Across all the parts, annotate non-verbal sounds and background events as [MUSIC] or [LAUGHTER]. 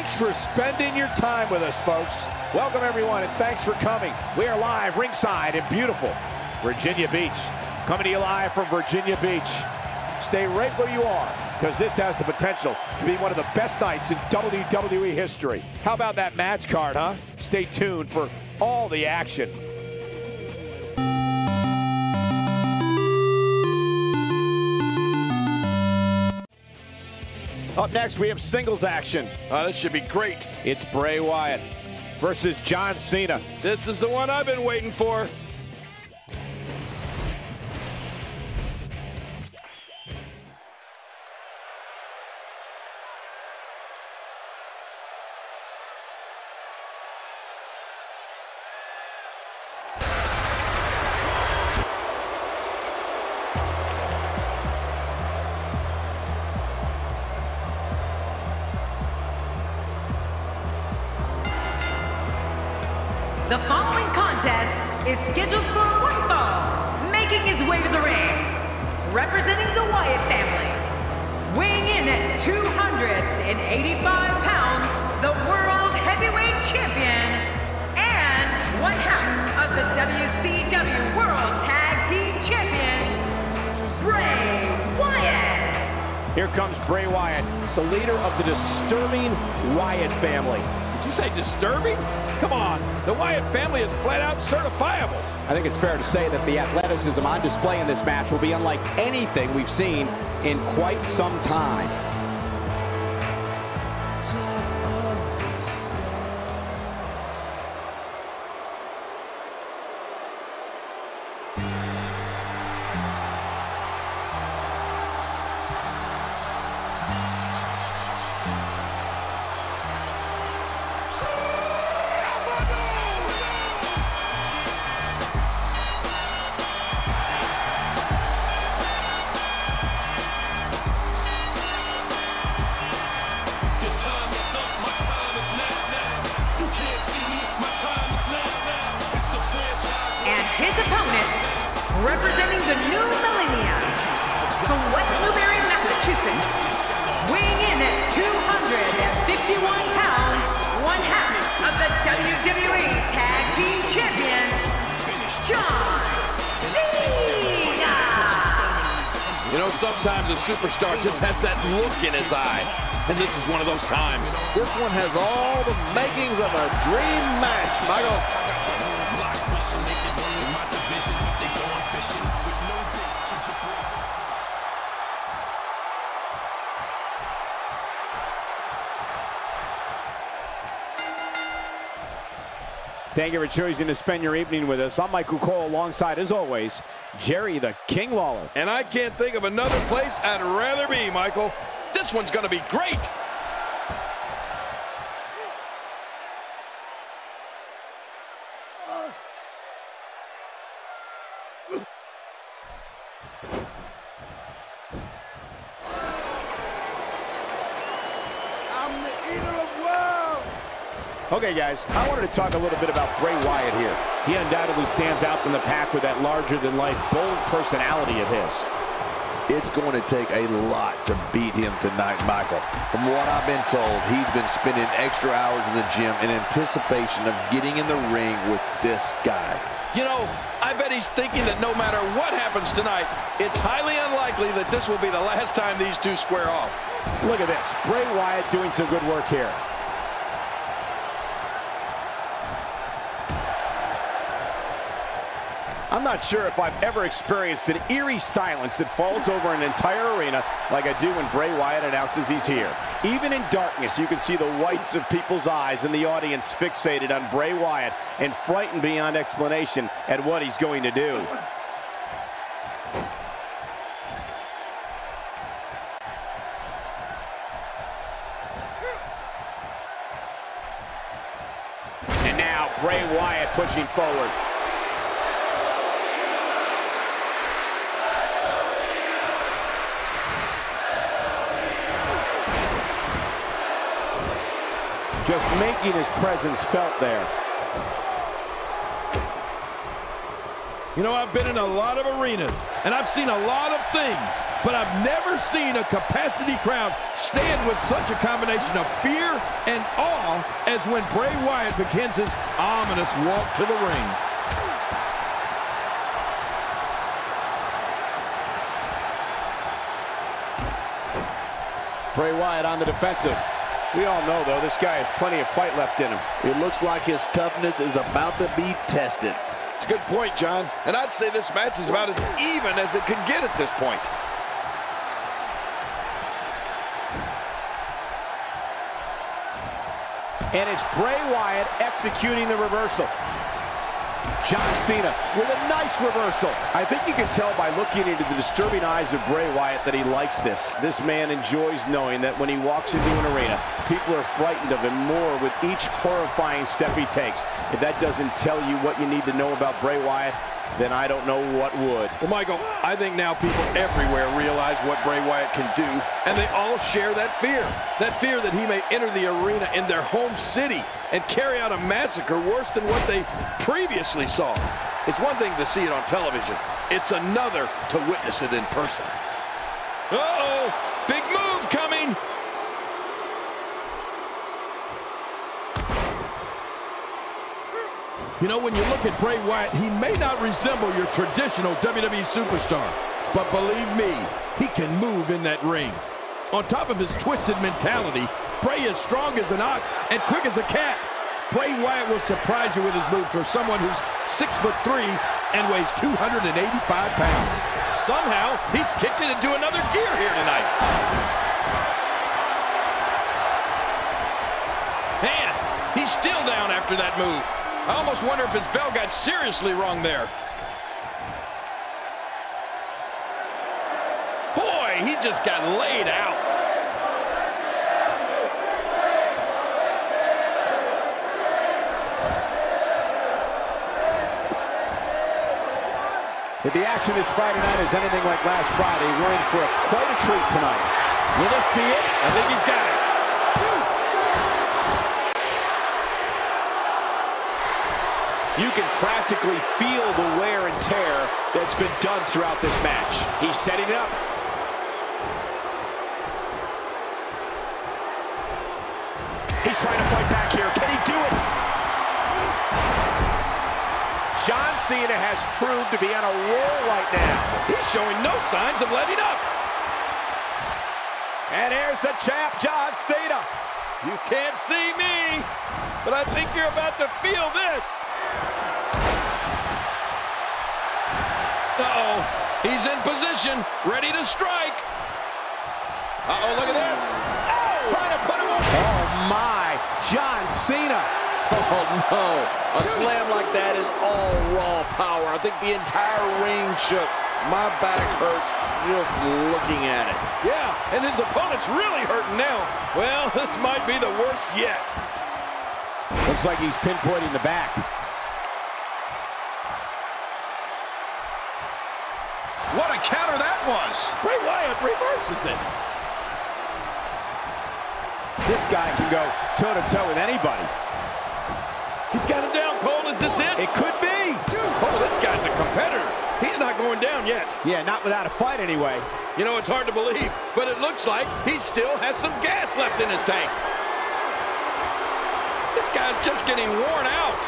Thanks for spending your time with us, folks. Welcome, everyone, and thanks for coming. We are live ringside in beautiful Virginia Beach. Coming to you live from Virginia Beach. Stay right where you are, because this has the potential to be one of the best nights in WWE history. How about that match card, huh? Stay tuned for all the action. Up next, we have singles action. Uh, this should be great. It's Bray Wyatt versus John Cena. This is the one I've been waiting for. The following contest is scheduled for one fall, making his way to the ring. Representing the Wyatt family, weighing in at 285 pounds, the World Heavyweight Champion, and one half of the WCW World Tag Team Champions, Bray Wyatt. Here comes Bray Wyatt, the leader of the disturbing Wyatt family. Did you say disturbing? Come on, the Wyatt family is flat out certifiable. I think it's fair to say that the athleticism on display in this match will be unlike anything we've seen in quite some time. Representing the new millennium, from West Newbury, Massachusetts, weighing in at 251 pounds, one half of the WWE Tag Team Champion, John Cena. You know, sometimes a superstar just has that look in his eye. And this is one of those times. This one has all the makings of a dream match, Michael. Thank you for choosing to spend your evening with us. I'm Michael Cole alongside, as always, Jerry the King Lawler. And I can't think of another place I'd rather be, Michael. This one's going to be great. Okay, guys, I wanted to talk a little bit about Bray Wyatt here. He undoubtedly stands out from the pack with that larger-than-life, bold personality of his. It's going to take a lot to beat him tonight, Michael. From what I've been told, he's been spending extra hours in the gym in anticipation of getting in the ring with this guy. You know, I bet he's thinking that no matter what happens tonight, it's highly unlikely that this will be the last time these two square off. Look at this. Bray Wyatt doing some good work here. I'm not sure if I've ever experienced an eerie silence that falls over an entire arena like I do when Bray Wyatt announces he's here. Even in darkness, you can see the whites of people's eyes and the audience fixated on Bray Wyatt and frightened beyond explanation at what he's going to do. And now Bray Wyatt pushing forward. Just making his presence felt there. You know, I've been in a lot of arenas, and I've seen a lot of things, but I've never seen a capacity crowd stand with such a combination of fear and awe as when Bray Wyatt begins his ominous walk to the ring. Bray Wyatt on the defensive. We all know, though, this guy has plenty of fight left in him. It looks like his toughness is about to be tested. It's a good point, John. And I'd say this match is about as even as it could get at this point. And it's Bray Wyatt executing the reversal. John Cena with a nice reversal. I think you can tell by looking into the disturbing eyes of Bray Wyatt that he likes this. This man enjoys knowing that when he walks into an arena, people are frightened of him more with each horrifying step he takes. If that doesn't tell you what you need to know about Bray Wyatt, then I don't know what would. Well, Michael, I think now people everywhere realize what Bray Wyatt can do, and they all share that fear. That fear that he may enter the arena in their home city and carry out a massacre worse than what they previously saw. It's one thing to see it on television. It's another to witness it in person. Uh-oh! You know, when you look at Bray Wyatt, he may not resemble your traditional WWE superstar. But believe me, he can move in that ring. On top of his twisted mentality, Bray is strong as an ox and quick as a cat. Bray Wyatt will surprise you with his moves for someone who's six foot three and weighs 285 pounds. Somehow, he's kicked it into another gear here tonight. Man, he's still down after that move. I almost wonder if his bell got seriously wrong there. Boy, he just got laid out. If the action this Friday night is anything like last Friday, we're in for a, quite a treat tonight. Will this be it? I think he's got it. You can practically feel the wear and tear that's been done throughout this match. He's setting it up. He's trying to fight back here. Can he do it? John Cena has proved to be on a roll right now. He's showing no signs of letting up. And here's the champ, John Cena. You can't see me, but I think you're about to feel this. Uh-oh. He's in position, ready to strike. Uh-oh, look at this. Oh! Trying to put him up. Oh, my. John Cena. [LAUGHS] Oh, no. A slam like that is all raw power. I think the entire ring shook. My back hurts just looking at it. Yeah, and his opponent's really hurting now. Well, [LAUGHS] this might be the worst yet. Looks like he's pinpointing the back. A counter that was. Bray Wyatt reverses it. This guy can go toe-to-toe -to -toe with anybody. He's got him down, Cole. Is this it? It could be. Oh, this guy's a competitor. He's not going down yet. Yeah, not without a fight anyway. You know, it's hard to believe, but it looks like he still has some gas left in his tank. This guy's just getting worn out.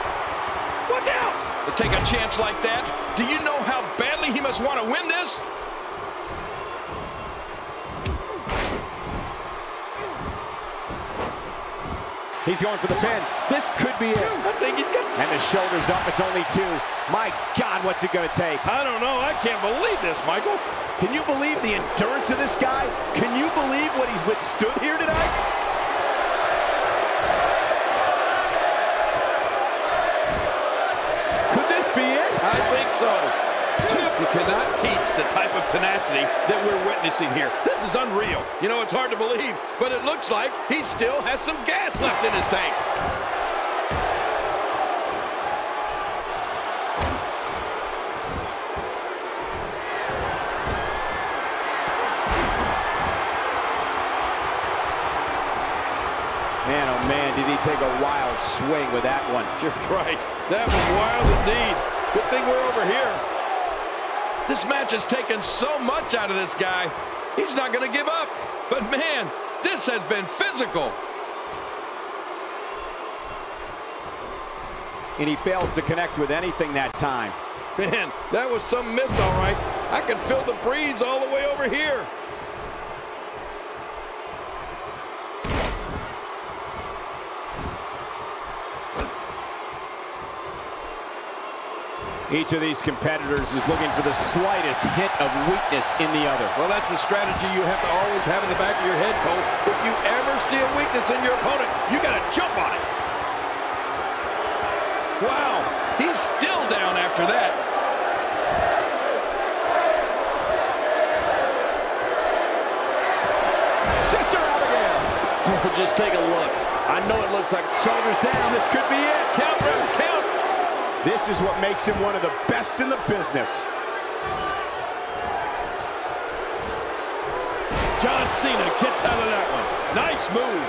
Watch out! To take a chance like that, do you know how he must want to win this? He's going for the pin. This could be it. I think he's got... And the shoulder's up. It's only two. My God, what's it going to take? I don't know. I can't believe this, Michael. Can you believe the endurance of this guy? Can you believe what he's withstood here tonight? Could this be it? I think so. You cannot teach the type of tenacity that we're witnessing here. This is unreal. You know, it's hard to believe, but it looks like he still has some gas left in his tank. Man, oh man, did he take a wild swing with that one. [LAUGHS] You're right. That was wild indeed. Good thing we're over here. This match has taken so much out of this guy. He's not going to give up. But man, this has been physical. And he fails to connect with anything that time. Man, that was some miss, all right. I can feel the breeze all the way over here. Each of these competitors is looking for the slightest hint of weakness in the other. Well, that's a strategy you have to always have in the back of your head, Cole. If you ever see a weakness in your opponent, you got to jump on it. Wow, he's still down after that. Sister Abigail. [LAUGHS] Just take a look. I know it looks like Shoulders down. This could be it. Count, count. This is what makes him one of the best in the business. John Cena gets out of that one. Nice move.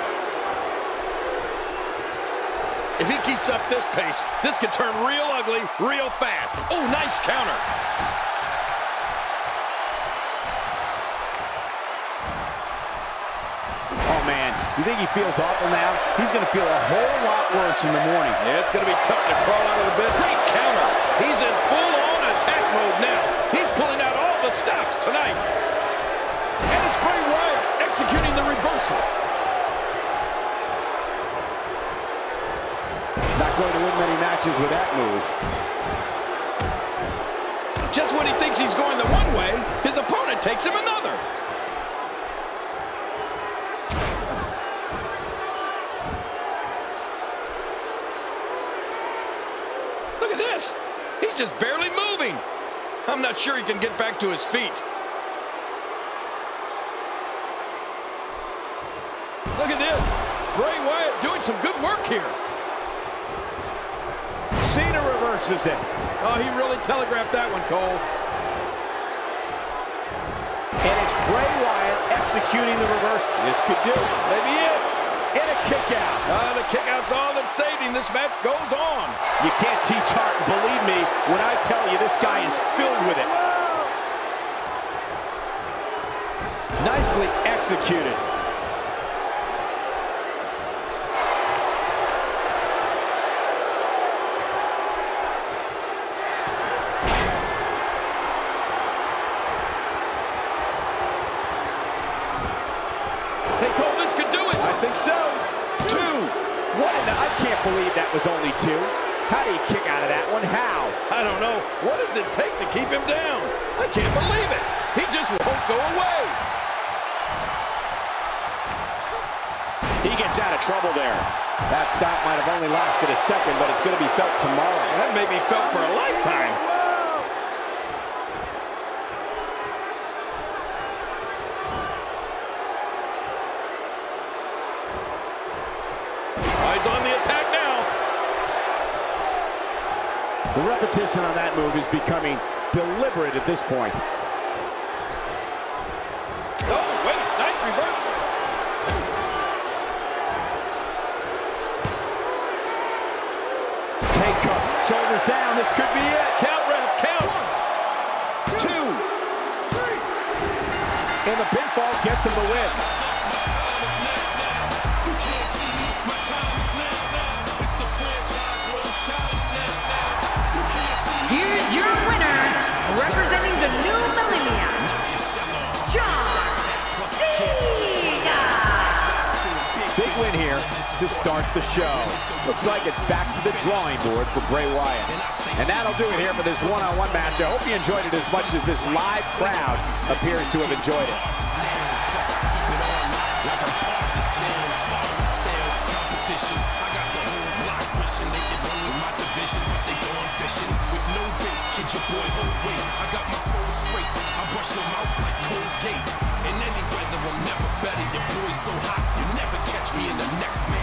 If he keeps up this pace, this could turn real ugly real fast. Oh, nice counter. You think he feels awful now? He's going to feel a whole lot worse in the morning. Yeah, it's going to be tough to crawl out of the bed. Great counter. He's in full-on attack mode now. He's pulling out all the stops tonight. And it's Bray Wyatt executing the reversal. Not going to win many matches with that move. Just when he thinks he's going the one way, his opponent takes him another. Look at this. He's just barely moving. I'm not sure he can get back to his feet. Look at this. Bray Wyatt doing some good work here. Cena reverses it. Oh, he really telegraphed that one, Cole. And it's Bray Wyatt executing the reverse. This could do it. Maybe it. And a kick out. Uh, the kick out's all that saving. This match goes on. You can't teach heart. and Believe me when I tell you this guy is filled with it. Nicely executed. Might have only lasted a second, but it's going to be felt tomorrow. That may be felt for a lifetime. Eyes on the attack now. The repetition on that move is becoming deliberate at this point. Shoulders down. This could be it. Count, ref, count. Two. And the pinfall gets him the win. To start the show. Looks like it's back to the drawing board for Bray Wyatt. And that'll do it here for this one-on-one match. I hope you enjoyed it as much as this live crowd appears to have enjoyed it. The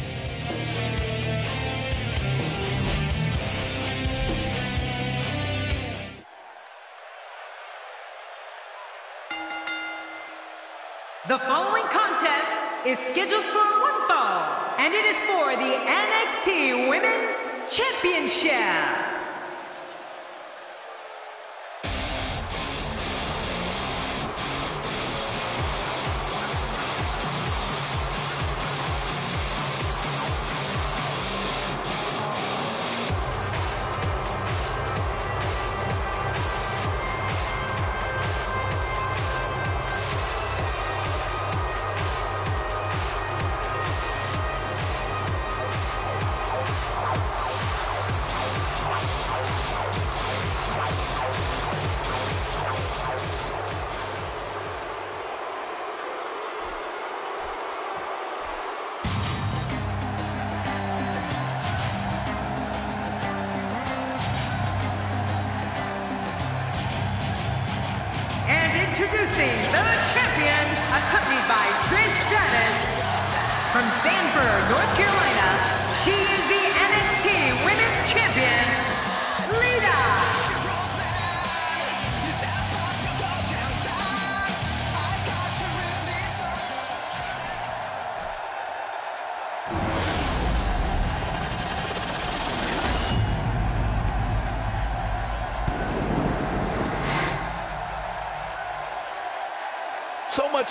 The following contest is scheduled for one fall, and it is for the NXT Women's Championship.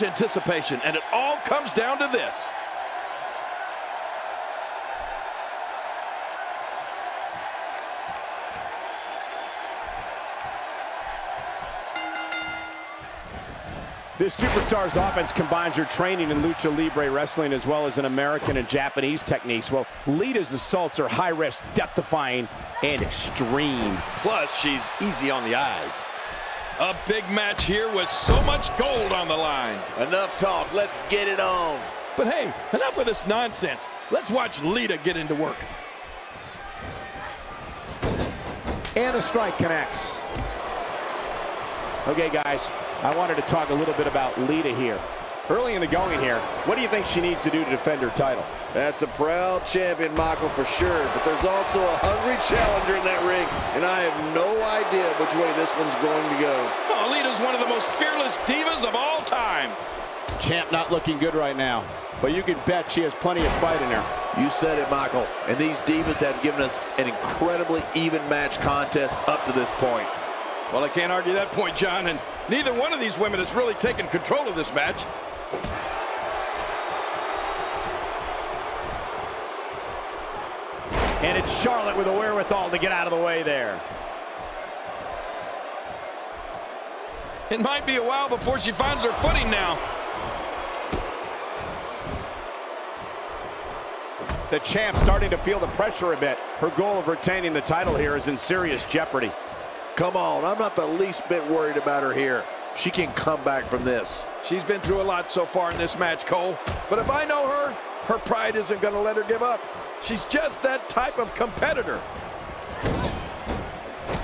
Much anticipation, and it all comes down to this. This superstar's offense combines your training in lucha libre wrestling as well as in American and Japanese techniques. Well, Lita's assaults are high risk, death defying, and extreme. Plus, she's easy on the eyes. A big match here with so much gold on the line. Enough talk. Let's get it on. But hey, enough of this nonsense. Let's watch Lita get into work. And the strike connects. Okay, guys, I wanted to talk a little bit about Lita here. Early in the going here, what do you think she needs to do to defend her title? That's a proud champion, Michael, for sure. But there's also a hungry challenger in that ring, and I have no idea which way this one's going to go. Oh, Lita's one of the most fearless divas of all time. Champ not looking good right now. But you can bet she has plenty of fight in her. You said it, Michael. And these divas have given us an incredibly even match contest up to this point. Well, I can't argue that point, John, and neither one of these women has really taken control of this match. And it's Charlotte with the wherewithal to get out of the way there. It might be a while before she finds her footing now. The champ starting to feel the pressure a bit. Her goal of retaining the title here is in serious jeopardy. Come on, I'm not the least bit worried about her here. She can come back from this. She's been through a lot so far in this match, Cole. But if I know her, her pride isn't going to let her give up. She's just that type of competitor.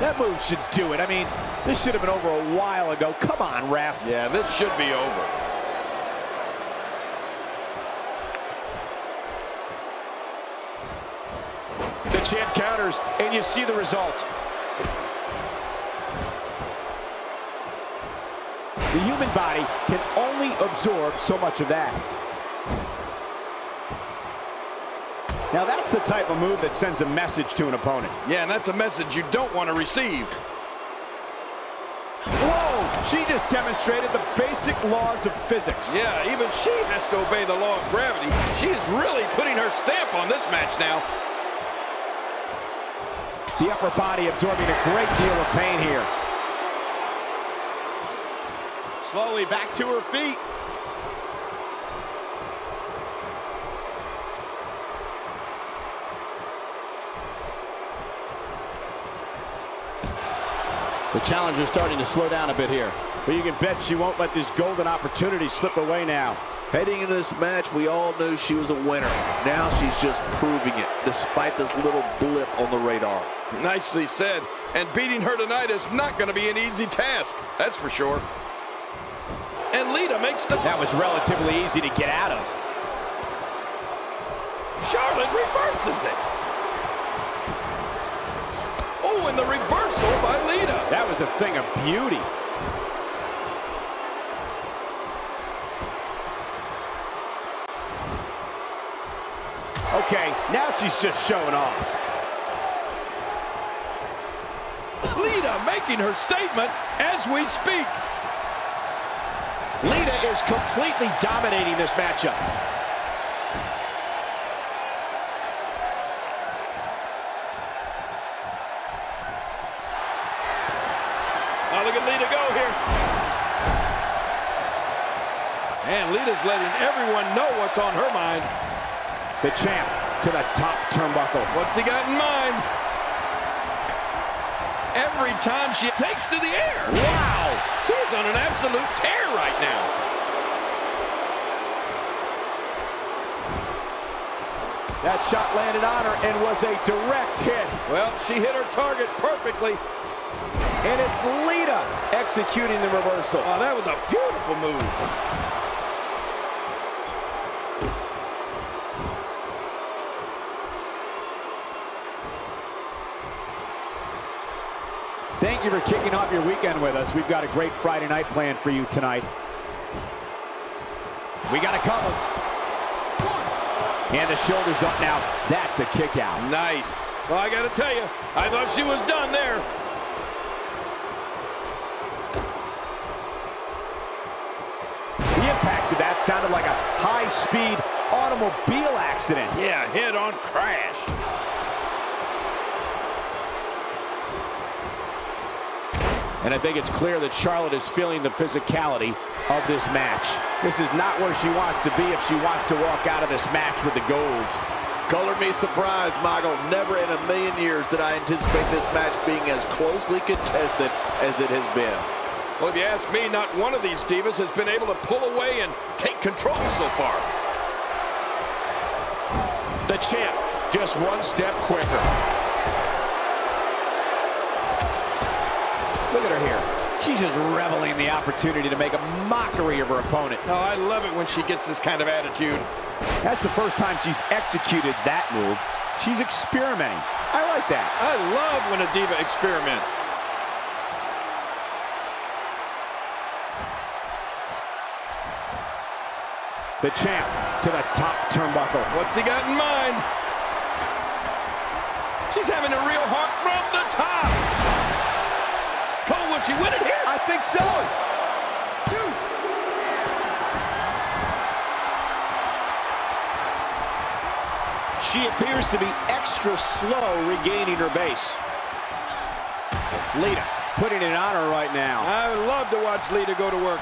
That move should do it. I mean, this should have been over a while ago. Come on, ref. Yeah, this should be over. The champ counters, and you see the result. The human body can only absorb so much of that. Now that's the type of move that sends a message to an opponent. Yeah, and that's a message you don't want to receive. Whoa! She just demonstrated the basic laws of physics. Yeah, even she has to obey the law of gravity. She is really putting her stamp on this match now. The upper body absorbing a great deal of pain here. Slowly back to her feet. The challenger's starting to slow down a bit here. But you can bet she won't let this golden opportunity slip away now. Heading into this match, we all knew she was a winner. Now she's just proving it, despite this little blip on the radar. Nicely said. And beating her tonight is not going to be an easy task. That's for sure. And Lita makes the... That was relatively easy to get out of. Charlotte reverses it. Oh, and the reversal by Lita. That was a thing of beauty. Okay, now she's just showing off. Lita making her statement as we speak. Is completely dominating this matchup. Oh, look at Lita go here. And Lita's letting everyone know what's on her mind. The champ to the top turnbuckle. What's he got in mind? Every time she takes to the air. Wow! She's on an absolute tear right now. That shot landed on her and was a direct hit. Well, she hit her target perfectly. And it's Lita executing the reversal. Oh, that was a beautiful move. Thank you for kicking off your weekend with us. We've got a great Friday night planned for you tonight. We got a couple. And the shoulder's up now. That's a kick out. Nice. Well, I got to tell you, I thought she was done there. The impact of that sounded like a high-speed automobile accident. Yeah, head-on crash. And I think it's clear that Charlotte is feeling the physicality of this match. This is not where she wants to be if she wants to walk out of this match with the gold. Color me surprised, Michael. Never in a million years did I anticipate this match being as closely contested as it has been. Well, if you ask me, not one of these divas has been able to pull away and take control so far. The champ, just one step quicker. She's just reveling in the opportunity to make a mockery of her opponent. Oh, I love it when she gets this kind of attitude. That's the first time she's executed that move. She's experimenting. I like that. I love when a diva experiments. The champ to the top turnbuckle. What's he got in mind? She's having a real heart from the top. Cole, will she win it here? I think so. Two. She appears to be extra slow regaining her base. Lita putting it on her right now. I would love to watch Lita go to work.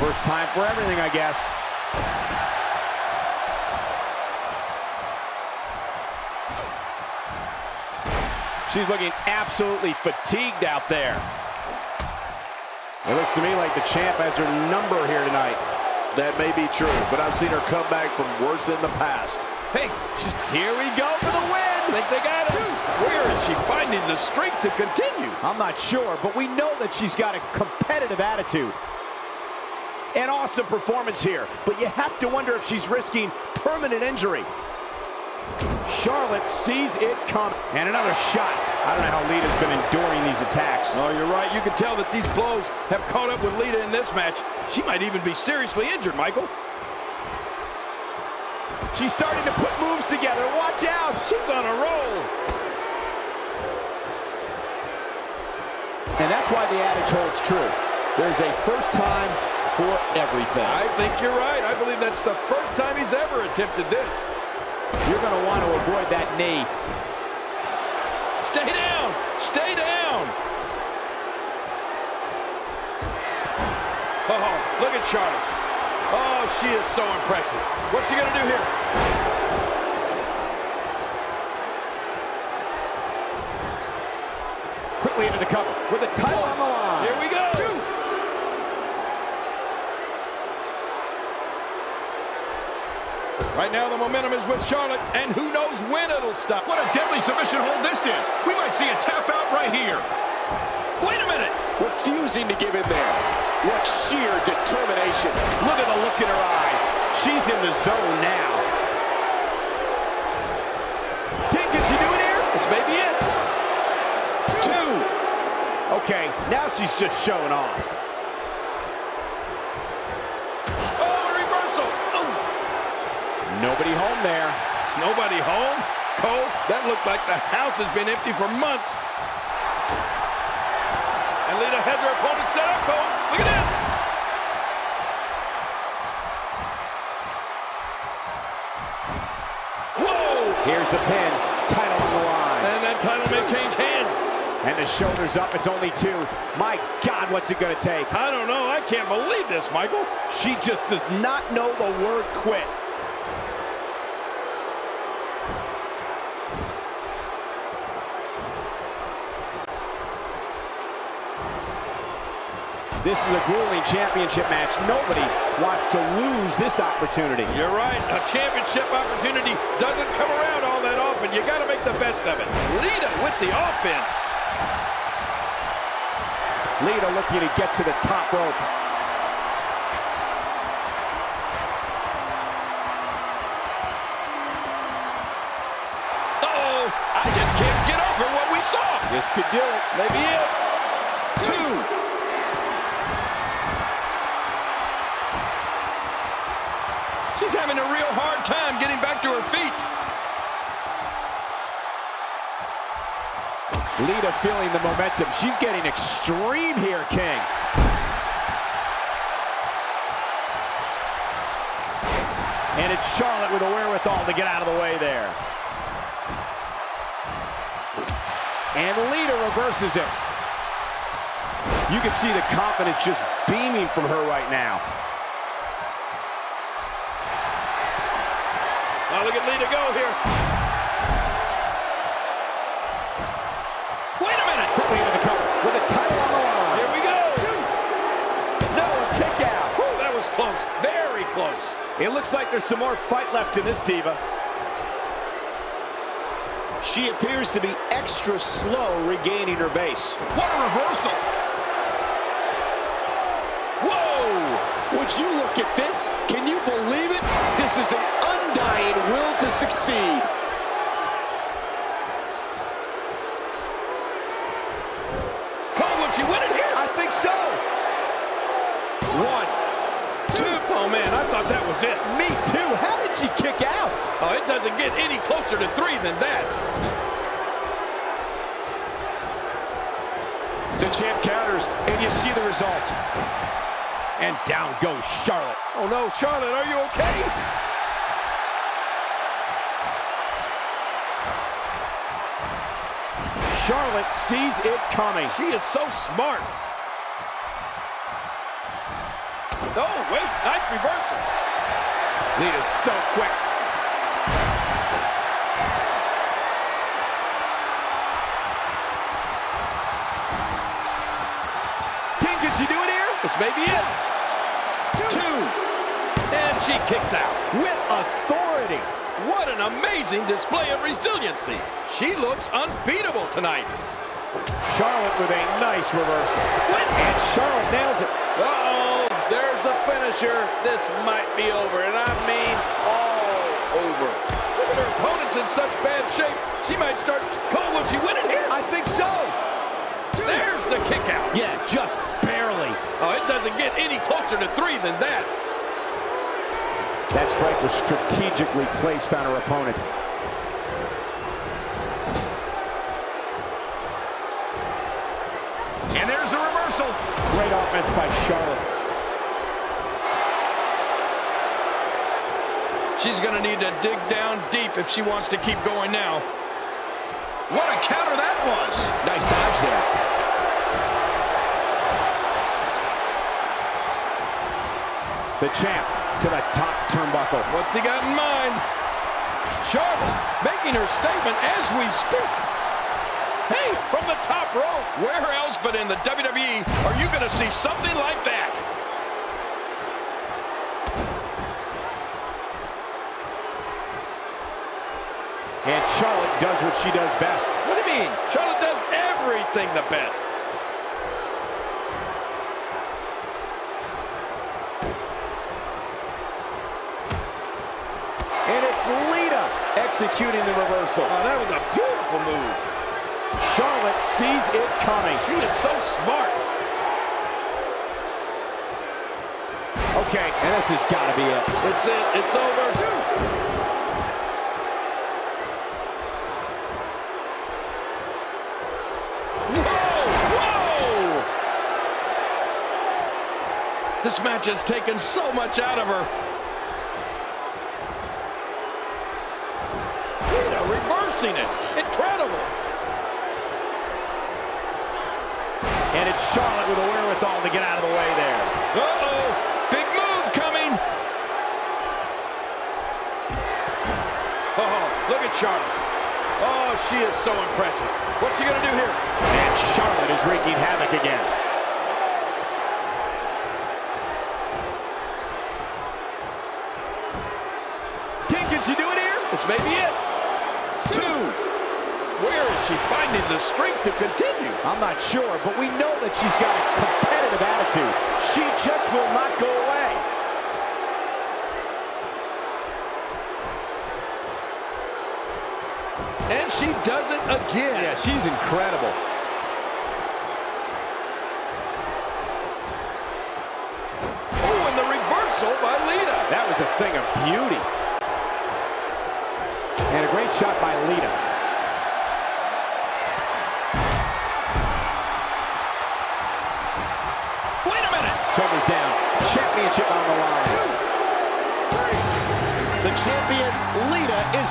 First time for everything, I guess. She's looking absolutely fatigued out there. It looks to me like the champ has her number here tonight. That may be true, but I've seen her come back from worse in the past. Hey, she's Here we go for the win. I think they got it. Where is she finding the strength to continue? I'm not sure, but we know that she's got a competitive attitude. An awesome performance here, but you have to wonder if she's risking permanent injury. Charlotte sees it come, and another shot. I don't know how Lita's been enduring these attacks. Oh, you're right. You can tell that these blows have caught up with Lita in this match. She might even be seriously injured, Michael. She's starting to put moves together. Watch out. She's on a roll. And that's why the adage holds true. There's a first time for everything. I think you're right. I believe that's the first time he's ever attempted this. You're going to want to avoid that knee. Stay down. Stay down. Oh, look at Charlotte. Oh, she is so impressive. What's she going to do here? Quickly into the cover with a title on the line. Here we go. Right now, the momentum is with Charlotte, and who knows when it'll stop. What a deadly submission hold this is. We might see a tap out right here. Wait a minute. Refusing to give in there. What sheer determination. Look at the look in her eyes. She's in the zone now. King, can she do it here? This may be it. Two. Okay, now she's just showing off. Nobody home there. nobody home. Cole, that looked like the house has been empty for months. And Lita has her opponent set up, Cole. Look at this. Whoa! Here's the pin. Title on the line. And that title may change hands. And the shoulders up. It's only two. My God, what's it going to take? I don't know. I can't believe this, Michael. She just does not know the word quit. This is a grueling championship match. Nobody wants to lose this opportunity. You're right. A championship opportunity doesn't come around all that often. You got to make the best of it. Lita with the offense. Lita looking to get to the top rope. Uh-oh. I just can't get over what we saw. This could do it. Maybe it. Two. She's having a real hard time getting back to her feet. Lita feeling the momentum. She's getting extreme here, King. And it's Charlotte with the wherewithal to get out of the way there. And Lita reverses it. You can see the confidence just beaming from her right now. Now look at Lita go here. It looks like there's some more fight left in this diva. She appears to be extra slow regaining her base. What a reversal. Whoa! Would you look at this? Can you believe it? This is an undying will to succeed. Cole, will she win it here? I think so. Was it. Me too. How did she kick out? Oh, it doesn't get any closer to three than that. The champ counters, and you see the result. And down goes Charlotte. Oh, no, Charlotte, are you okay? Charlotte sees it coming. She is so smart. Oh, wait, nice reversal. Lita's so quick. King, can she do it here? This may be it. Two. And she kicks out. With authority. What an amazing display of resiliency. She looks unbeatable tonight. Charlotte with a nice reversal. And Charlotte nails it. Uh-oh, there's the finisher. This might be over, and I mean all over. Look at her opponents in such bad shape. She might start. Cole, will she win it here? I think so. There's the kick out. Yeah, just barely. Oh, it doesn't get any closer to three than that. That strike was strategically placed on her opponent. And there's the reversal. Great offense by Charlotte. She's going to need to dig down deep if she wants to keep going now. What a counter that was. Nice dodge there. The champ to the top turnbuckle. What's he got in mind? Charlotte making her statement as we speak. Hey, from the top rope, where else but in the WWE are you going to see something like that? Does what she does best. What do you mean? Charlotte does everything the best. And it's Lita executing the reversal. Oh, that was a beautiful move. Charlotte sees it coming. She is so smart. Okay, and this has got to be it. It's it. It's over. Whoa! Whoa! This match has taken so much out of her. Lita reversing it. Incredible. And it's Charlotte with the wherewithal to get out of the way there. Uh-oh. Big move coming. Oh, look at Charlotte. Oh, she is so impressive. What's she going to do here? And Charlotte is wreaking havoc again. King, can she do it here? This may be it. Two. Where is she finding the strength to continue? I'm not sure, but we know that she's got a competitive attitude. She just will not go away. And she does it again. Yeah, she's incredible. Oh, and the reversal by Lita. That was a thing of beauty.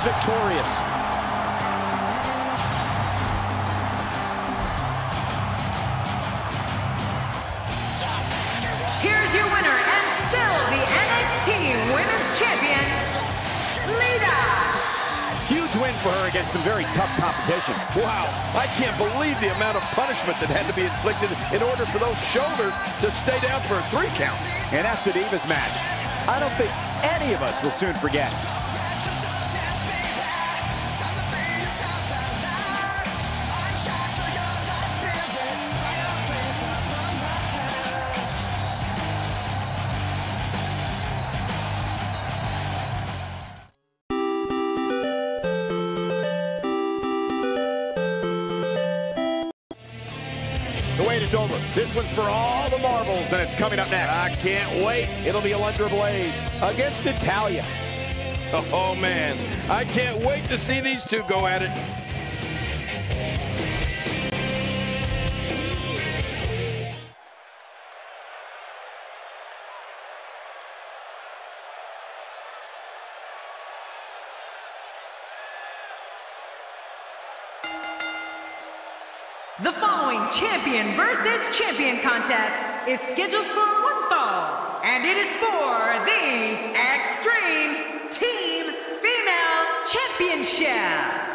Victorious. Here's your winner and still the NXT Women's Champion, Lita. Huge win for her against some very tough competition. Wow, I can't believe the amount of punishment that had to be inflicted in order for those shoulders to stay down for a three count. And that's the Divas match. I don't think any of us will soon forget. For all the marbles, and it's coming up next. I can't wait. It'll be Alundra Blayze against Natalya. Oh, man. I can't wait to see these two go at it. Is scheduled for one fall, and it is for the Extreme Team Female Championship.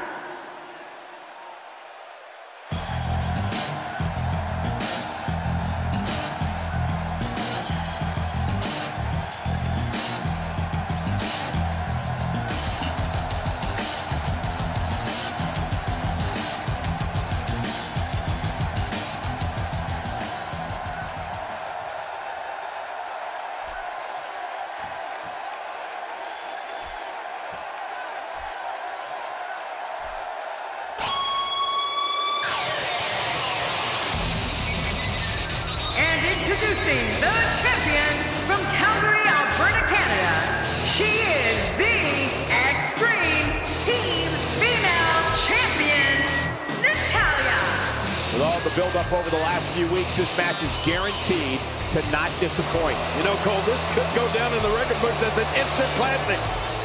Guaranteed to not disappoint. You know, Cole, this could go down in the record books as an instant classic.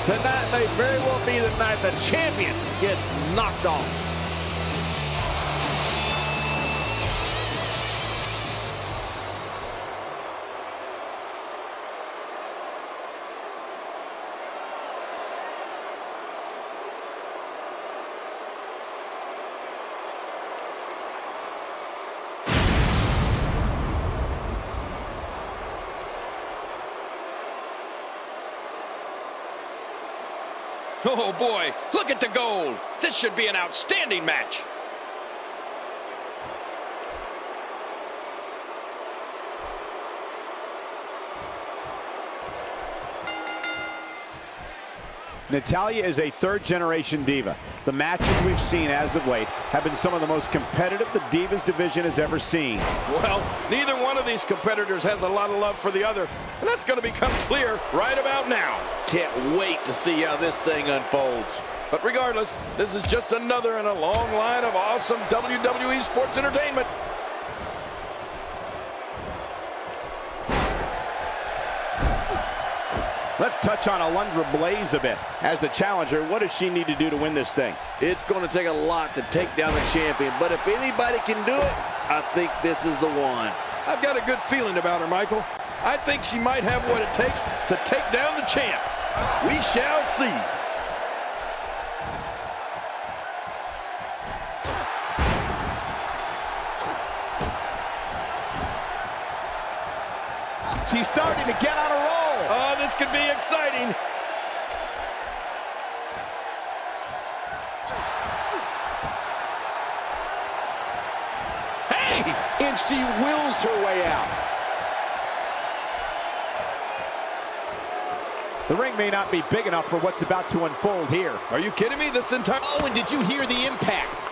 Tonight may very well be the night the champion gets knocked off. Oh, boy. Look at the gold. This should be an outstanding match. Natalya is a third-generation diva. The matches we've seen as of late have been some of the most competitive the Divas division has ever seen. Well, neither one of these competitors has a lot of love for the other, and that's going to become [LAUGHS] clear right about now. Can't wait to see how this thing unfolds. But regardless, this is just another in a long line of awesome WWE sports entertainment. Let's touch on Alundra Blayze a bit. As the challenger, what does she need to do to win this thing? It's going to take a lot to take down the champion, but if anybody can do it, I think this is the one. I've got a good feeling about her, Michael. I think she might have what it takes to take down the champ. We shall see. She's starting to get on a roll. Oh, this could be exciting. Hey! And she wills her way out. The ring may not be big enough for what's about to unfold here. Are you kidding me? This entire... Oh, and did you hear the impact?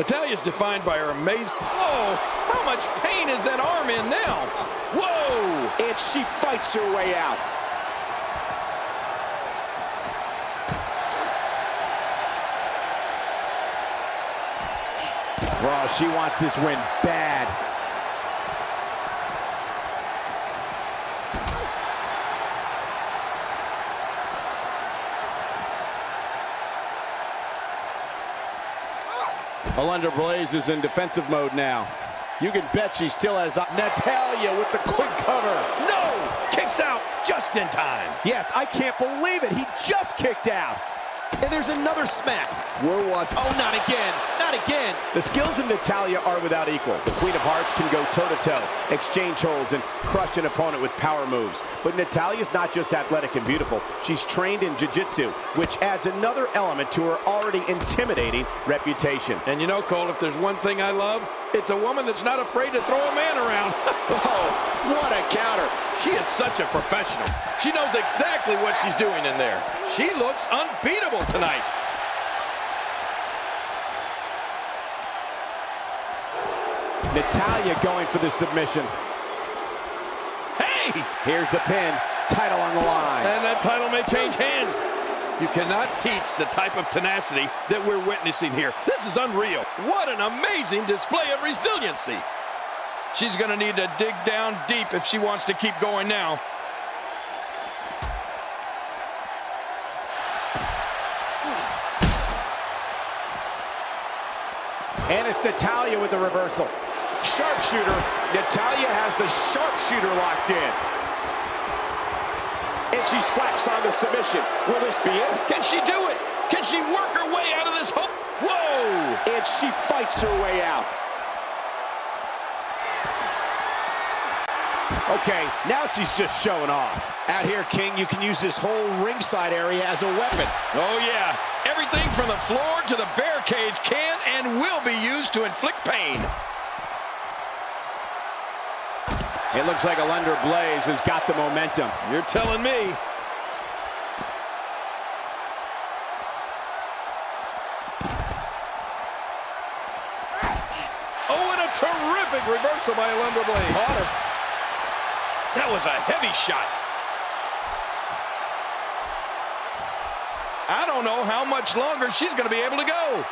Natalya's defined by her amazing... Oh, how much pain is that arm in now? Whoa! And she fights her way out. Well, she wants this win bad. Alundra Blayze is in defensive mode now. You can bet she still has Natalya with the quick cover. No! Kicks out just in time. Yes, I can't believe it. He just kicked out. And there's another smack. We're watching. Oh, not again. Not again. The skills of Natalya are without equal. The Queen of Harts can go toe-to-toe, exchange holds, and crush an opponent with power moves. But Natalya's not just athletic and beautiful. She's trained in jiu-jitsu, which adds another element to her already intimidating reputation. And you know, Cole, if there's one thing I love, it's a woman that's not afraid to throw a man around. [LAUGHS] Oh, what a counter. She is such a professional. She knows exactly what she's doing in there. She looks unbeatable tonight. Natalya going for the submission. Hey! Here's the pin. Title on the line. And that title may change hands. You cannot teach the type of tenacity that we're witnessing here. This is unreal. What an amazing display of resiliency. She's going to need to dig down deep if she wants to keep going now. And it's Natalya with the reversal. Sharpshooter. Natalya has the sharpshooter locked in. And she slaps on the submission. Will this be it? Can she do it? Can she work her way out of this hole? Whoa! And she fights her way out. Okay, now she's just showing off. Out here, King, you can use this whole ringside area as a weapon. Oh, yeah. Everything from the floor to the barricades can and will be used to inflict pain. It looks like Alundra Blayze has got the momentum. You're telling me. Oh, and a terrific reversal by Alundra Blayze. Caught her. That was a heavy shot. I don't know how much longer she's going to be able to go.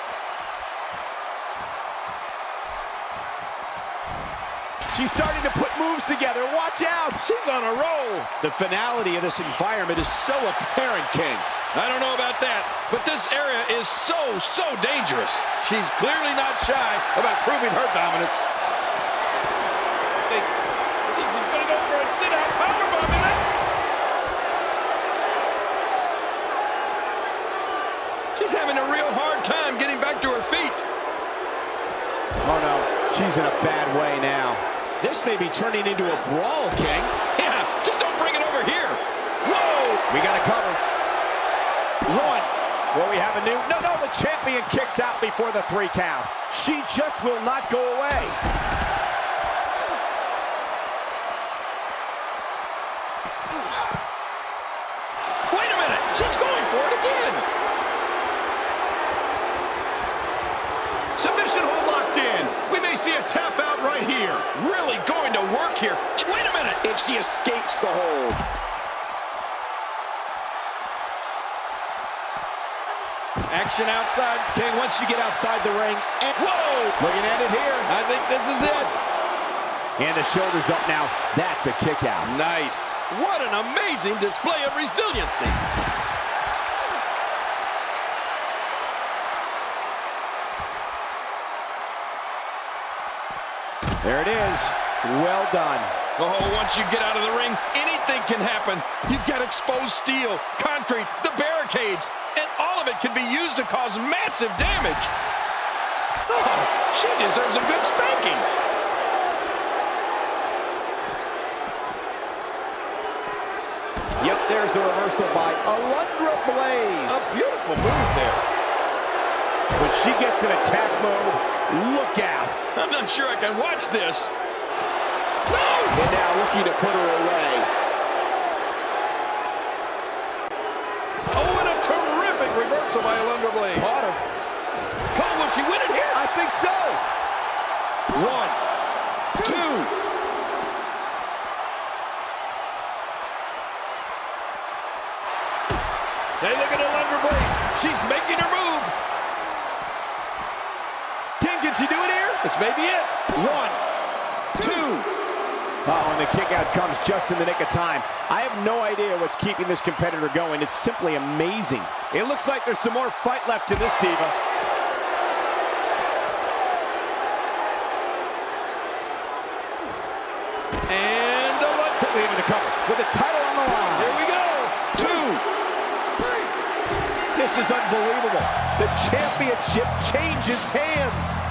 She's starting to put moves together. Watch out. She's on a roll. The finality of this environment is so apparent, King. I don't know about that, but this area is so, so dangerous. She's clearly not shy about proving her dominance. I think, I think she's going to go for a sit-out powerbomb in that. She's having a real hard time getting back to her feet. Oh, no. She's in a bad way now. This may be turning into a brawl, King. [LAUGHS] Yeah, just don't bring it over here. Whoa! We got to cover. One. Well, we have a new... No, no, the champion kicks out before the three count. She just will not go away. Wait a minute, she's going for it again. Submission hold locked in. We may see a tap out right here. Really going to work here. Wait a minute. And she escapes the hold. Action outside. King, once you get outside the ring... And Whoa! Looking at it here. I think this is it. And the shoulders up now. That's a kick out. Nice. What an amazing display of resiliency. There it is. Well done. Oh, once you get out of the ring, anything can happen. You've got exposed steel, concrete, the barricades, and all of it can be used to cause massive damage. Oh, she deserves a good spanking. Yep, there's the reversal by Alundra Blayze. A beautiful move there. When she gets in attack mode, look out. I'm not sure I can watch this. And now looking to put her away. Oh, and a terrific reversal by Alundra Blayze. Caught her. Oh, will she win it here? I think so. One, two. Hey, look at Alundra Blayze. She's making her move. King, can she do it here? This may be it. One, two. Oh, and the kick out comes just in the nick of time. I have no idea what's keeping this competitor going. It's simply amazing. It looks like there's some more fight left in this diva. And Alundra. Quickly into the cover with the title on the line. Here we go. Two. Three. This is unbelievable. The championship changes hands.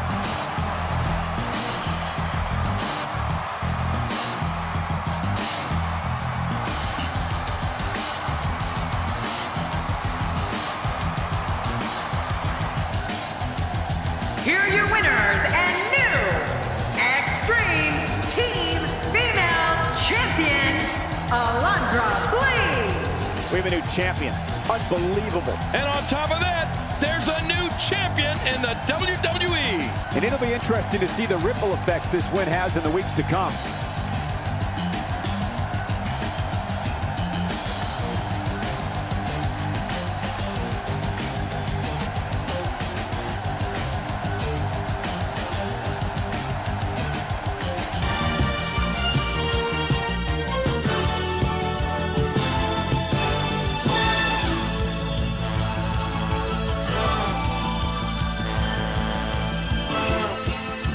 A new champion. Unbelievable. And on top of that, there's a new champion in the WWE. And it'll be interesting to see the ripple effects this win has in the weeks to come.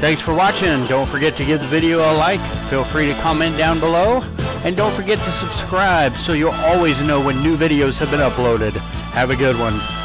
Thanks for watching. Don't forget to give the video a like. Feel free to comment down below. And don't forget to subscribe so you'll always know when new videos have been uploaded. Have a good one.